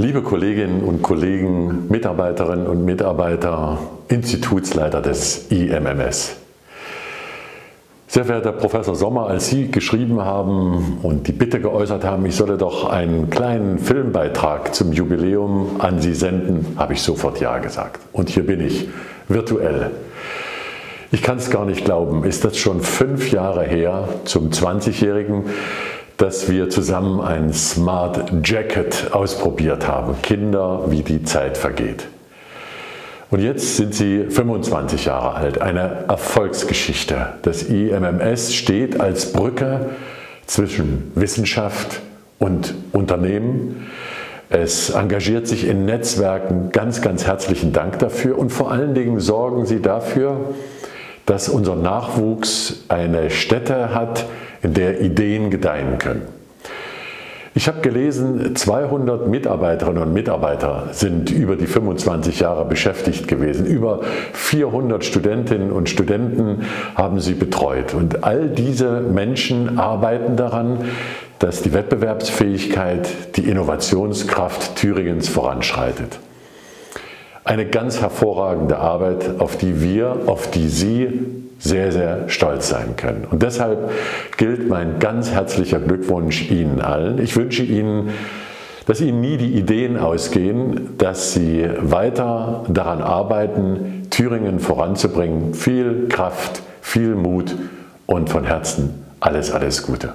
Liebe Kolleginnen und Kollegen, Mitarbeiterinnen und Mitarbeiter, Institutsleiter des IMMS. Sehr verehrter Professor Sommer, als Sie geschrieben haben und die Bitte geäußert haben, ich solle doch einen kleinen Filmbeitrag zum Jubiläum an Sie senden, habe ich sofort Ja gesagt. Und hier bin ich, virtuell. Ich kann es gar nicht glauben, ist das schon fünf Jahre her zum 20-Jährigen? Dass wir zusammen ein Smart Jacket ausprobiert haben. Kinder, wie die Zeit vergeht. Und jetzt sind sie 25 Jahre alt, eine Erfolgsgeschichte. Das IMMS steht als Brücke zwischen Wissenschaft und Unternehmen. Es engagiert sich in Netzwerken. Ganz, ganz herzlichen Dank dafür. Und vor allen Dingen sorgen sie dafür, dass unser Nachwuchs eine Stätte hat, in der Ideen gedeihen können. Ich habe gelesen, 200 Mitarbeiterinnen und Mitarbeiter sind über die 25 Jahre beschäftigt gewesen. Über 400 Studentinnen und Studenten haben sie betreut. Und all diese Menschen arbeiten daran, dass die Wettbewerbsfähigkeit, die Innovationskraft Thüringens voranschreitet. Eine ganz hervorragende Arbeit, auf die wir, auf die Sie sehr, sehr stolz sein können. Und deshalb gilt mein ganz herzlicher Glückwunsch Ihnen allen. Ich wünsche Ihnen, dass Ihnen nie die Ideen ausgehen, dass Sie weiter daran arbeiten, Thüringen voranzubringen. Viel Kraft, viel Mut und von Herzen alles, alles Gute.